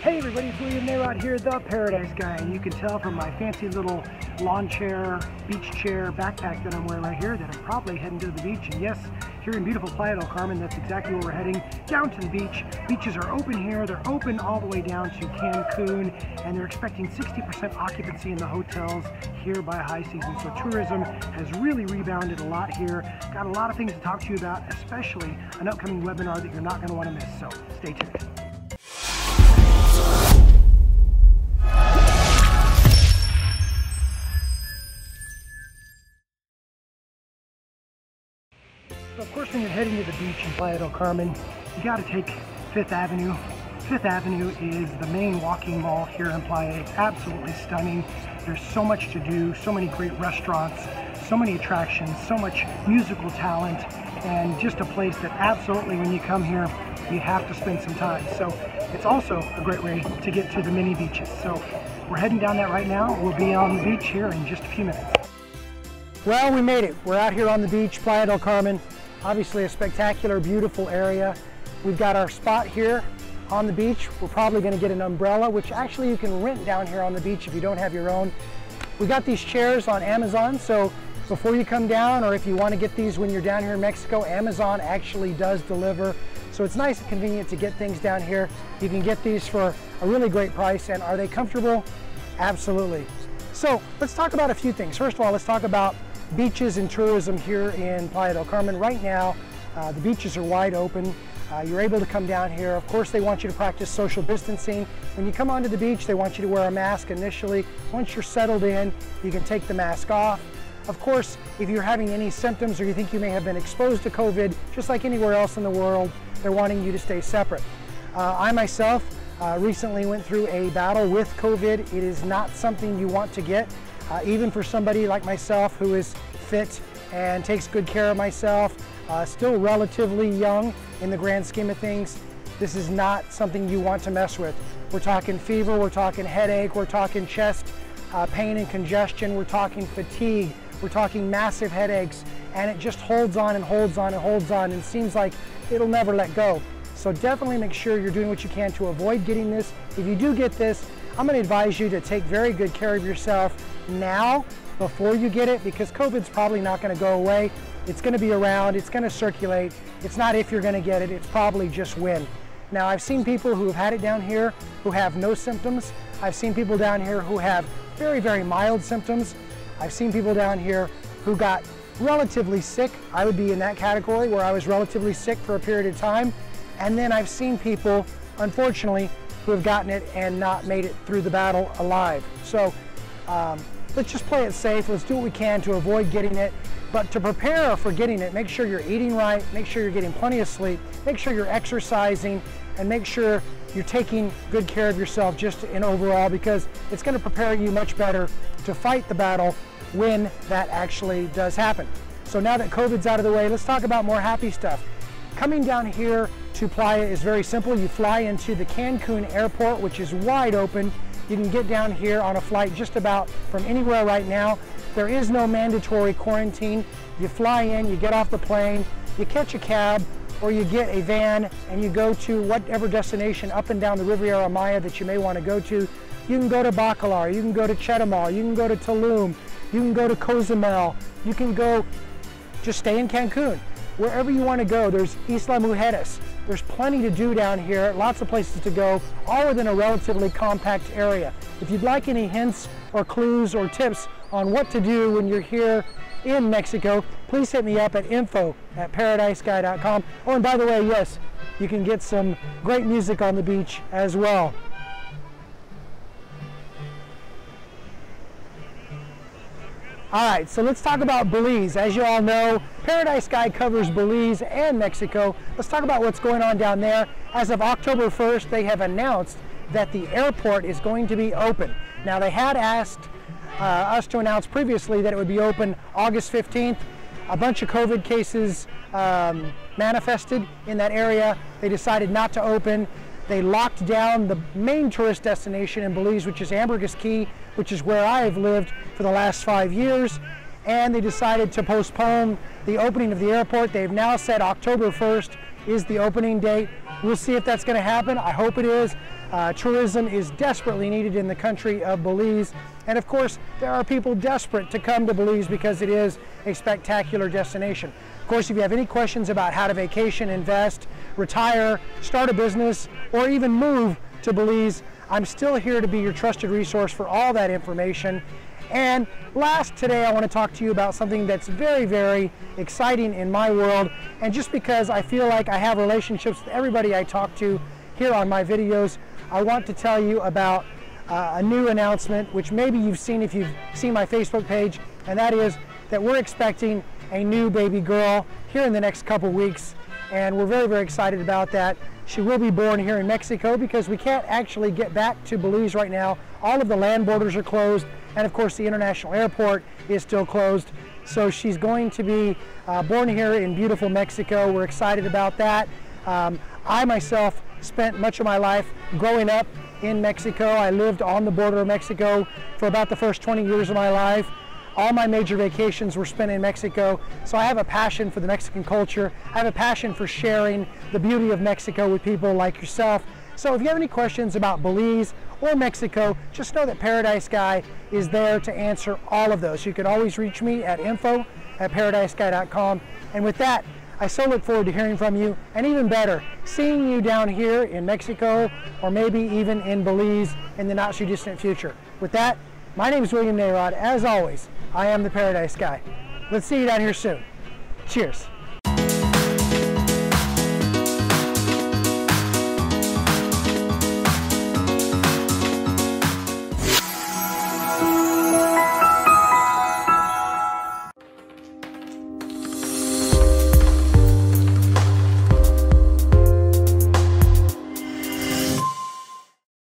Hey everybody, it's William Narod here, the Paradise Guy, and you can tell from my fancy little lawn chair, beach chair, backpack that I'm wearing right here that I'm probably heading to the beach. And yes, here in beautiful Playa del Carmen, that's exactly where we're heading, down to the beach. Beaches are open here, they're open all the way down to Cancun, and they're expecting 60% occupancy in the hotels here by high season. So tourism has really rebounded a lot here. Got a lot of things to talk to you about, especially an upcoming webinar that you're not gonna wanna miss, so stay tuned. So of course when you're heading to the beach in Playa del Carmen, you gotta take Fifth Avenue. Fifth Avenue is the main walking mall here in Playa. It's absolutely stunning. There's so much to do, so many great restaurants, so many attractions, so much musical talent, and just a place that absolutely when you come here, you have to spend some time. So it's also a great way to get to the mini beaches. So we're heading down that right now. We'll be on the beach here in just a few minutes. Well, we made it. We're out here on the beach, Playa del Carmen. Obviously a spectacular, beautiful area. We've got our spot here on the beach. We're probably gonna get an umbrella, which actually you can rent down here on the beach if you don't have your own. We got these chairs on Amazon, so before you come down, or if you wanna get these when you're down here in Mexico, Amazon actually does deliver. So it's nice and convenient to get things down here. You can get these for a really great price, and are they comfortable? Absolutely. So let's talk about a few things. First of all, let's talk about beaches and tourism here in Playa del Carmen. Right now, uh, the beaches are wide open. Uh, you're able to come down here. Of course, they want you to practice social distancing. When you come onto the beach, they want you to wear a mask initially. Once you're settled in, you can take the mask off. Of course, if you're having any symptoms or you think you may have been exposed to COVID, just like anywhere else in the world, they're wanting you to stay separate. Uh, I myself uh, recently went through a battle with COVID. It is not something you want to get. Uh, even for somebody like myself who is fit and takes good care of myself, uh, still relatively young in the grand scheme of things, this is not something you want to mess with. We're talking fever, we're talking headache, we're talking chest uh, pain and congestion, we're talking fatigue, we're talking massive headaches, and it just holds on and holds on and holds on and seems like it'll never let go. So definitely make sure you're doing what you can to avoid getting this. If you do get this, I'm gonna advise you to take very good care of yourself now before you get it because COVID's probably not gonna go away. It's gonna be around, it's gonna circulate. It's not if you're gonna get it, it's probably just when. Now I've seen people who have had it down here who have no symptoms. I've seen people down here who have very, very mild symptoms. I've seen people down here who got relatively sick. I would be in that category where I was relatively sick for a period of time. And then I've seen people, unfortunately, who have gotten it and not made it through the battle alive. So um, let's just play it safe. Let's do what we can to avoid getting it. But to prepare for getting it, make sure you're eating right, make sure you're getting plenty of sleep, make sure you're exercising, and make sure you're taking good care of yourself just in overall because it's going to prepare you much better to fight the battle when that actually does happen. So now that COVID's out of the way, let's talk about more happy stuff. Coming down here to Playa is very simple. You fly into the Cancun airport, which is wide open. You can get down here on a flight just about from anywhere right now. There is no mandatory quarantine. You fly in, you get off the plane, you catch a cab, or you get a van and you go to whatever destination up and down the Riviera Maya that you may want to go to. You can go to Bacalar, you can go to Chetumal, you can go to Tulum, you can go to Cozumel, you can go, just stay in Cancun. Wherever you want to go, there's Isla Mujeres. There's plenty to do down here, lots of places to go, all within a relatively compact area. If you'd like any hints or clues or tips on what to do when you're here in Mexico, please hit me up at info at paradiseguy.com. Oh, and by the way, yes, you can get some great music on the beach as well. All right, so let's talk about Belize. As you all know, Paradise Guy covers Belize and Mexico. Let's talk about what's going on down there. As of October 1st, they have announced that the airport is going to be open. Now, they had asked uh, us to announce previously that it would be open August 15th. A bunch of COVID cases um, manifested in that area. They decided not to open. They locked down the main tourist destination in Belize, which is Ambergris Caye, which is where I have lived for the last five years. And they decided to postpone the opening of the airport. They've now said October 1st is the opening date. We'll see if that's going to happen. I hope it is. Uh, tourism is desperately needed in the country of Belize. And of course, there are people desperate to come to Belize because it is a spectacular destination. Of course, if you have any questions about how to vacation, invest, retire, start a business, or even move to Belize, I'm still here to be your trusted resource for all that information. And last today, I want to talk to you about something that's very, very exciting in my world. And just because I feel like I have relationships with everybody I talk to here on my videos, I want to tell you about uh, a new announcement, which maybe you've seen if you've seen my Facebook page, and that is that we're expecting a new baby girl here in the next couple weeks. And we're very, very excited about that. She will be born here in Mexico because we can't actually get back to Belize right now. All of the land borders are closed, and of course, the international airport is still closed. So she's going to be uh, born here in beautiful Mexico. We're excited about that. Um, I myself spent much of my life growing up in Mexico. I lived on the border of Mexico for about the first 20 years of my life. All my major vacations were spent in Mexico, so I have a passion for the Mexican culture. I have a passion for sharing the beauty of Mexico with people like yourself. So if you have any questions about Belize or Mexico, just know that Paradise Guy is there to answer all of those. You can always reach me at info at paradiseguy.com. And with that, I so look forward to hearing from you, and even better, seeing you down here in Mexico or maybe even in Belize in the not too distant future. With that, my name is William Narod. As always, I am the Paradise Guy. Let's see you down here soon. Cheers.